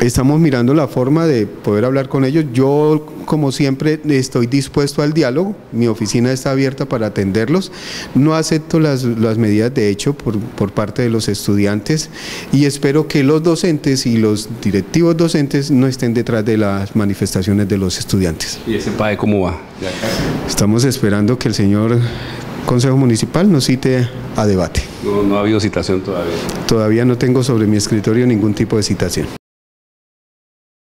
Estamos mirando la forma de poder hablar con ellos. Yo, como siempre, estoy dispuesto al diálogo. Mi oficina está abierta para atenderlos. No acepto las, las medidas de hecho por, por parte de los estudiantes y espero que los docentes y los directivos docentes no estén detrás de las manifestaciones de los estudiantes. ¿Y ese PAE cómo va? Estamos esperando que el señor Consejo Municipal nos cite a debate. No, no ha habido citación todavía. Todavía no tengo sobre mi escritorio ningún tipo de citación.